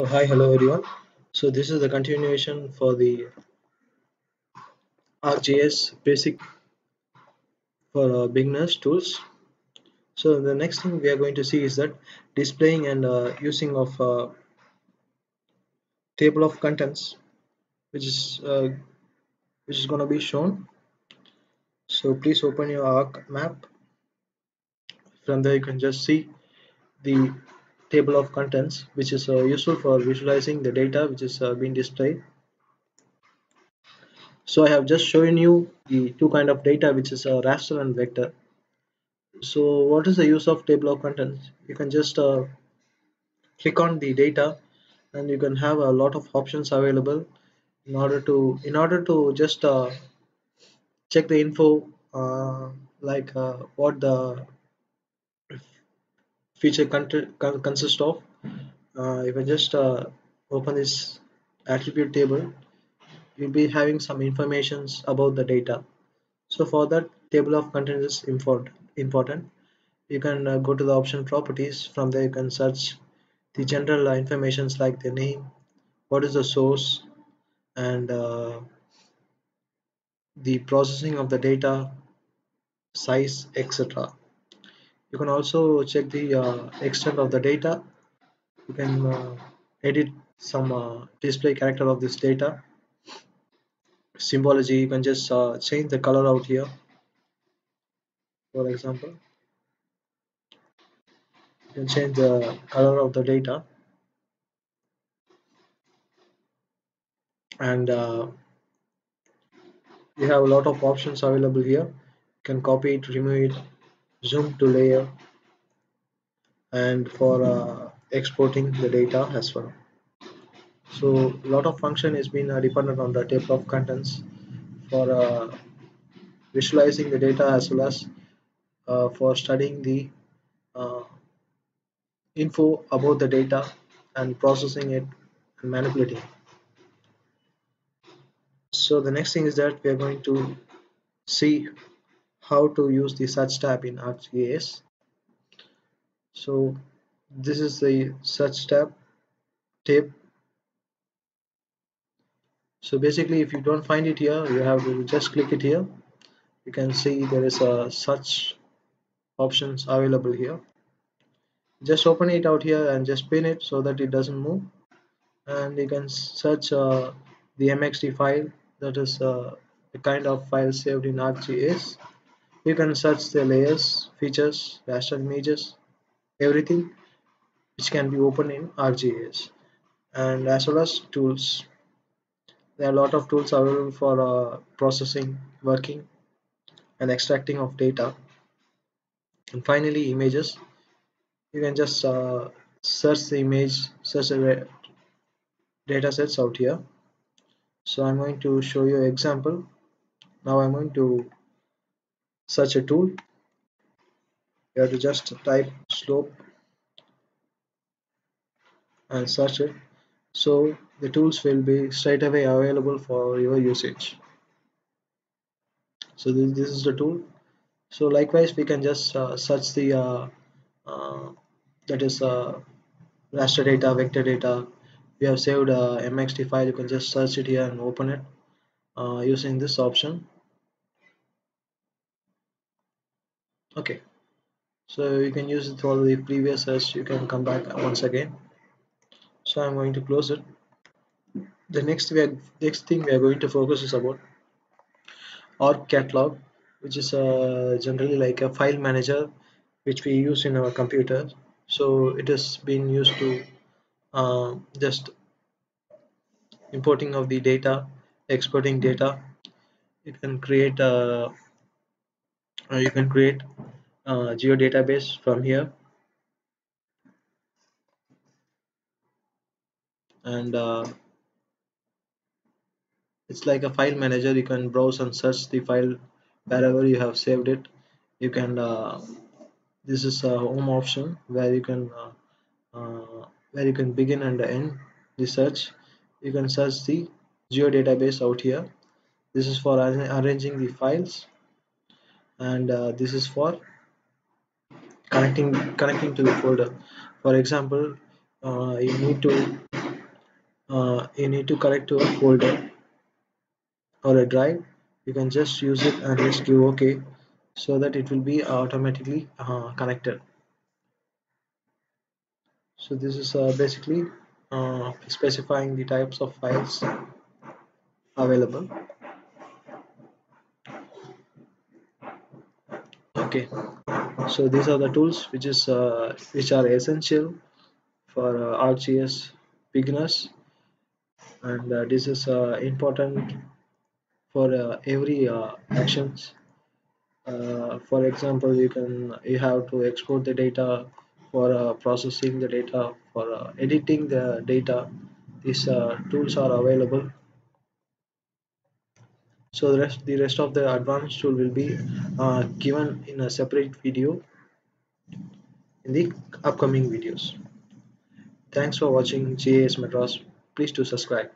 So hi, hello everyone. So this is the continuation for the ArcGIS basic for uh, beginners tools. So the next thing we are going to see is that displaying and uh, using of uh, table of contents, which is uh, which is going to be shown. So please open your ArcMap. From there you can just see the table of contents, which is uh, useful for visualizing the data which is uh, being displayed. So I have just shown you the two kind of data which is a raster and vector. So what is the use of table of contents? You can just uh, click on the data and you can have a lot of options available in order to in order to just uh, check the info uh, like uh, what the feature con consists of uh, if I just uh, open this attribute table you'll be having some informations about the data. So for that table of contents is important. You can uh, go to the option properties. From there you can search the general informations like the name what is the source and uh, the processing of the data size etc you can also check the uh, extent of the data. You can uh, edit some uh, display character of this data. Symbology you can just uh, change the color out here for example. You can change the color of the data. And uh, you have a lot of options available here. You can copy it remove it zoom to layer and for uh, exporting the data as well so a lot of function is being uh, dependent on the table of contents for uh, visualizing the data as well as uh, for studying the uh, info about the data and processing it and manipulating it. So the next thing is that we are going to see how to use the search tab in ArcGIS. So this is the search tab tip. So basically if you don't find it here you have to just click it here. You can see there is a search options available here just open it out here and just pin it so that it doesn't move and you can search uh, the mxd file that is uh, a kind of file saved in ArcGIS you can search the layers features raster images everything which can be opened in ArcGIS and as well as tools. There are a lot of tools available for uh, processing working and extracting of data. And finally images. You can just uh, search the image search the data sets out here. So I'm going to show you example. Now I'm going to search a tool. You have to just type slope and search it. So the tools will be straight away available for your usage. So this, this is the tool. So likewise we can just uh, search the uh, uh, that is uh, raster data vector data. We have saved a mxd file. You can just search it here and open it uh, using this option okay. So you can use it for the previous search you can come back once again. So I'm going to close it. The next we are, next thing we are going to focus is about Arc Catalog which is uh, generally like a file manager which we use in our computer. So it has been used to uh, just importing of the data exporting data. You can create a uh, you can create a geodatabase from here. And uh, it's like a file manager. You can browse and search the file wherever you have saved it. You can uh, this is a home option where you can uh, uh, where you can begin and end the search. You can search the geodatabase out here. This is for arranging the files. And uh, this is for connecting connecting to the folder. For example uh, you need to uh, you need to connect to a folder or a drive. You can just use it and just give ok so that it will be automatically uh, connected. So this is uh, basically uh, specifying the types of files available. Okay so these are the tools which is uh, which are essential for uh, ArcGIS beginners. And uh, this is uh, important for uh, every uh, actions. For example you can you have to export the data for processing the data for editing the data. These tools are available so the rest the rest of the advanced tool will be uh, given in a separate video in the upcoming videos. Thanks for watching GIS Madras. Please do subscribe